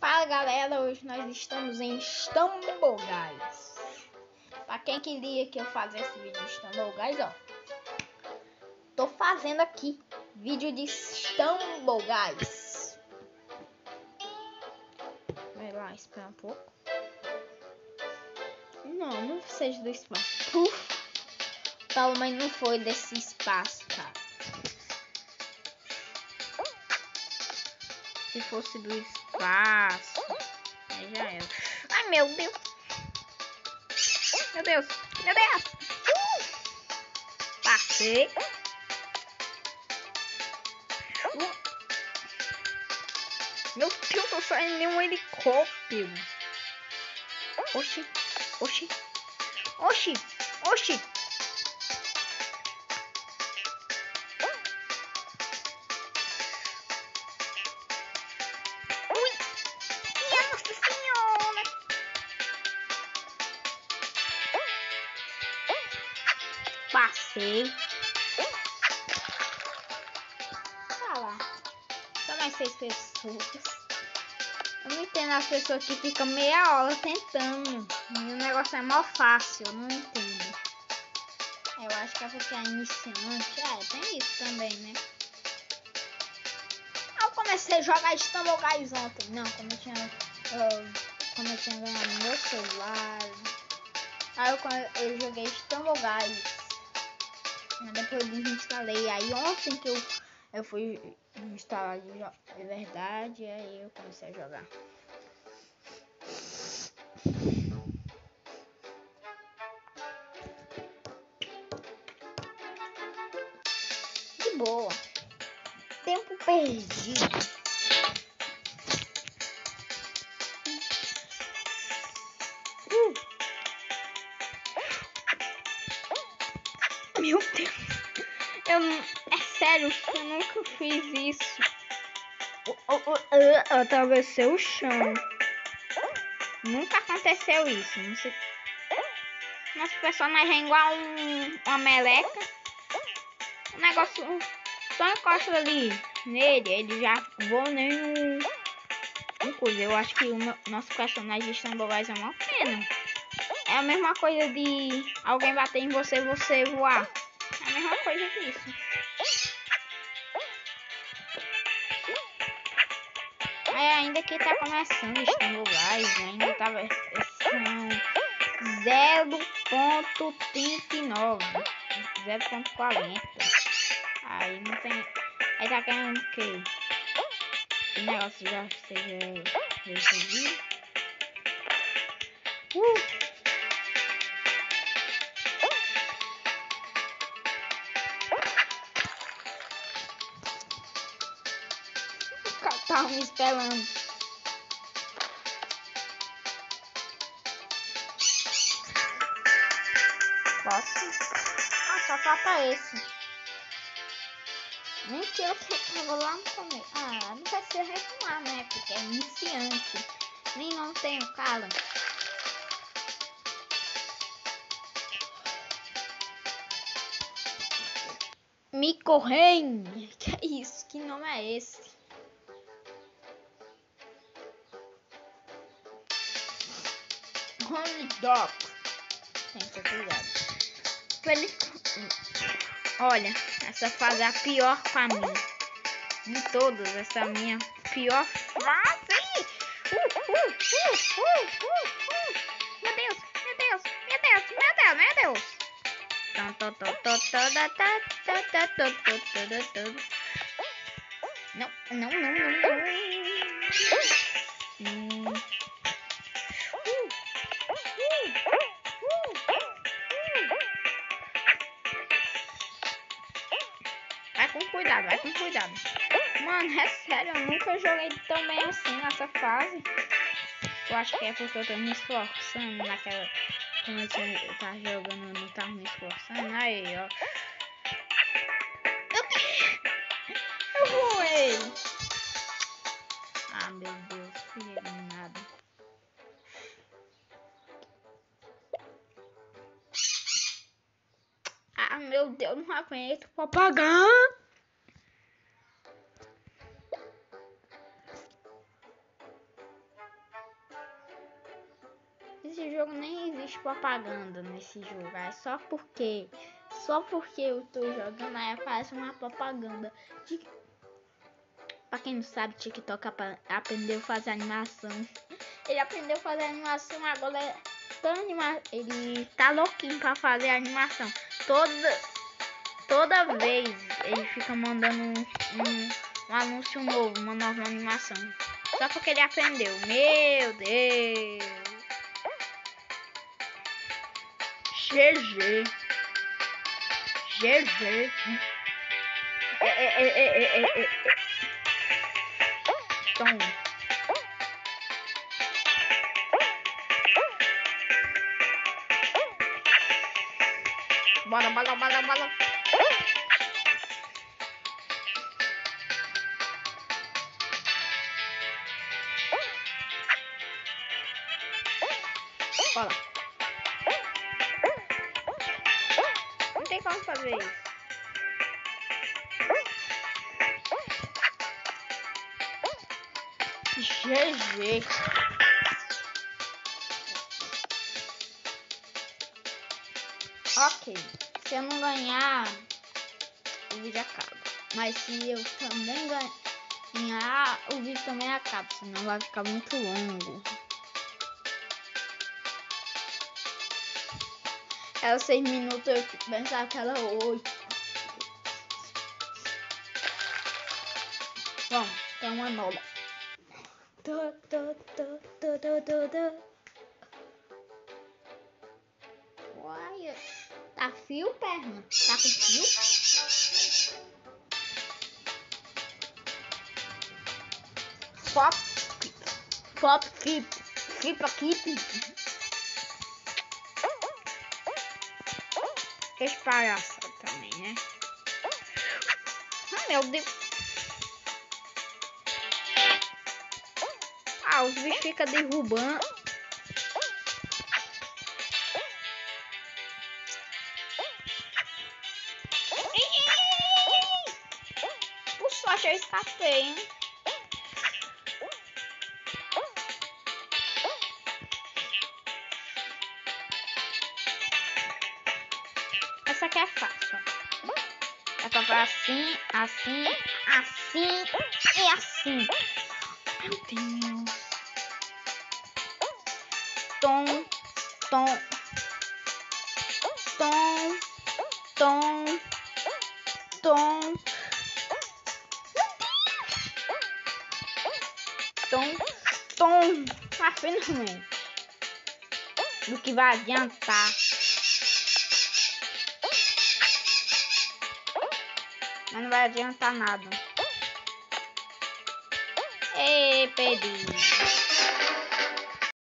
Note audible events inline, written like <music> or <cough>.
Fala galera, hoje nós estamos em Istanbul, guys. Pra quem queria que eu fizesse vídeo de Istanbul, guys, ó. Tô fazendo aqui vídeo de Istanbul, guys. Vai lá, espera um pouco. Não, não seja do espaço. Puf. Tal, mas não foi desse espaço, cara. Se fosse do espaço, aí já era. Ai, meu Deus. Meu Deus. Meu Deus. Passei. Meu Deus, eu saí em um helicóptero. Oxi. Oxi. Oxi. Oxi. Passei. Tá lá. Só mais seis pessoas. Eu não entendo as pessoas que ficam meia hora tentando. E o negócio é mó fácil, eu não entendo. Eu acho que é porque é iniciante. É, tem isso também, né? Eu comecei a jogar Guys ontem. Não, como eu tinha. Como eu tinha ganhado meu celular. Aí eu, eu joguei Guys. Mas depois eu desinstalei. Aí ontem que eu, eu fui instalar de, de verdade. Aí eu comecei a jogar. De boa. Tempo perdido. Meu Deus. Eu é sério, eu nunca fiz isso. Eu, atravessei o chão. Nunca aconteceu isso. Não sei. Nosso personagem é igual um, uma meleca. O negócio só encosta ali nele, ele já voa nem um. um coisa. Eu acho que o no- nosso personagem de Guys é uma pena. É a mesma coisa de alguém bater em você e você voar. É a mesma coisa disso. É, ainda que tá começando Istanbul Guys, ainda tá versão 0.39, 0.40. Aí não tem. Aí tá querendo que o negócio já seja resolvido. Uh! Me esperando. Posso? Ah, só falta esse. Mentira que eu tava lá no começo. Ah, não precisa reclamar, né? Porque é iniciante. Nem não tenho cara. Me correm! <laughs> Que é isso? Que nome é esse? Honey Dog. Gente. Ele... Olha, essa fase é a pior pra mim. De todas, essa é minha pior fase. Uh, uh, uh, uh, uh, uh. Meu Deus, meu Deus, meu Deus, meu Deus, meu Deus. Tá, tá, tá. Não, não, não, não, não. Vai com cuidado, vai com cuidado. Mano, é sério, eu nunca joguei tão bem assim nessa fase. Eu acho que é porque eu tô me esforçando naquela. Como eu, tava jogando, eu não tava me esforçando. Aí, ó. Eu, eu voei. Ah, meu Deus, fui eliminado. Ah, meu Deus, não aguento pra propaganda nesse jogo. É só porque. Só porque eu tô jogando aí aparece uma propaganda. De... Pra quem não sabe, TikTok ap aprendeu a fazer animação. Ele aprendeu a fazer animação, agora é tão anima... ele tá louquinho pra fazer animação. Toda, toda vez ele fica mandando um, um, um anúncio novo, uma nova animação. Só porque ele aprendeu. Meu Deus. GG. GG. É, é, é, é, é, é. Então. Bora, bora, bora, bora. Bora. Tem como fazer isso. GG. Ok. Se eu não ganhar, o vídeo acaba. Mas se eu também ganhar, o vídeo também acaba. Senão vai ficar muito longo. Era seis minutos, eu pensava que era oito. Bom, tem uma nova. Olha, tá fio, perna? Tá com fio? Pop, pop, flip, flip aqui. Que palhaçada também, né? Ah, meu Deus. Ah, os bichos ficam derrubando. Eu escapei, hein? Essa aqui é fácil. É pra fazer assim, assim, assim e assim. Meu Deus. Tom, tom, tom, tom, tom, tom, tom. Ah, finalmente. Do que vai adiantar. Mas não vai adiantar nada. Ei, perdi.